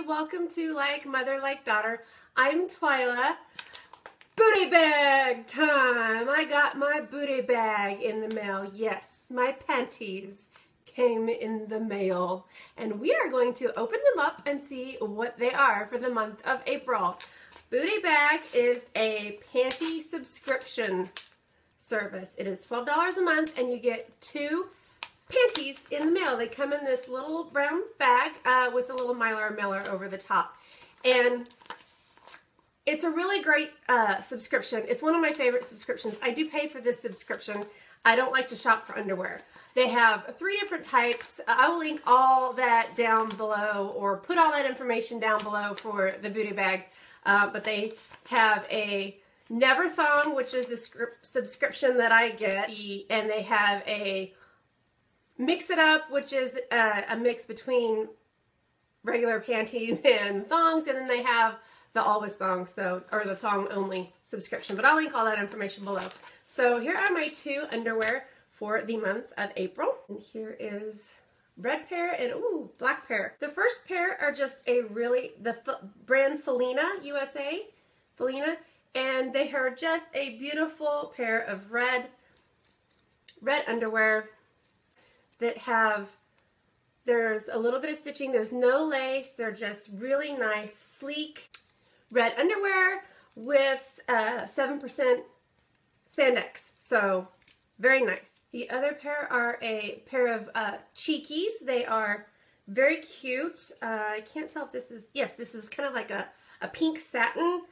Welcome to Like Mother Like Daughter. I'm Twyla. Bootay Bag time! I got my Bootay Bag in the mail. Yes, my panties came in the mail. And we are going to open them up and see what they are for the month of April. Bootay Bag is a panty subscription service. It is $12 a month and you get two panties in the mail. They come in this little brown bag uh, with a little mylar mailer over the top. And it's a really great uh, subscription. It's one of my favorite subscriptions. I do pay for this subscription. I don't like to shop for underwear. They have three different types. I will link all that down below or put all that information down below for the Bootay Bag. Uh, but they have a Never Thong, which is the subscription that I get, and they have a Mix It Up, which is a, a mix between regular panties and thongs, and then they have the Always Thong, so or the thong only subscription. But I'll link all that information below. So here are my two underwear for the month of April. And here is red pair and ooh, black pair. The first pair are just a really, the brand Felina USA, Felina, and they are just a beautiful pair of red, red underwear that have, there's a little bit of stitching, there's no lace, they're just really nice, sleek, red underwear with 7% uh, spandex. So very nice. The other pair are a pair of uh, Cheekies. They are very cute. Uh, I can't tell if this is, yes, this is kind of like a, a pink satin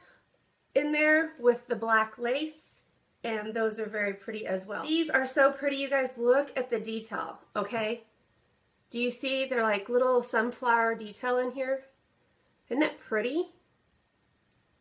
in there with the black lace. And those are very pretty as well. These are so pretty, you guys. Look at the detail, okay? Do you see? They're like little sunflower detail in here. Isn't that pretty?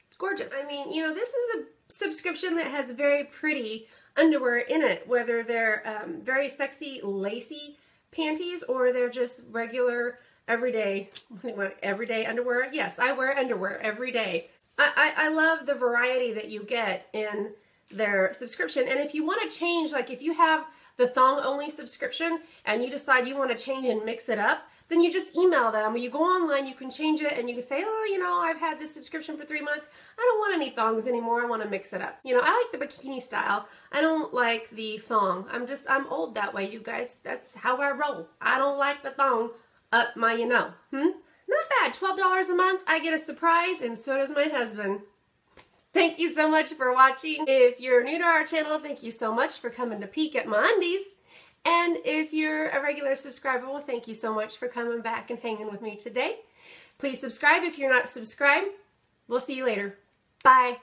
It's gorgeous. I mean, you know, this is a subscription that has very pretty underwear in it, whether they're um, very sexy, lacy panties or they're just regular, everyday, everyday underwear. Yes, I wear underwear every day. I, I, I love the variety that you get in their subscription. And if you want to change, like if you have the thong only subscription and you decide you want to change and mix it up, then you just email them. You go online, you can change it, and you can say, oh, you know, I've had this subscription for three months. I don't want any thongs anymore. I want to mix it up. You know, I like the bikini style. I don't like the thong. I'm just, I'm old that way, you guys. That's how I roll. I don't like the thong up my, you know. Hmm? Not bad. $12 a month. I get a surprise, and so does my husband. Thank you so much for watching. If you're new to our channel, thank you so much for coming to peek at my undies. And if you're a regular subscriber, well, thank you so much for coming back and hanging with me today. Please subscribe if you're not subscribed. We'll see you later. Bye.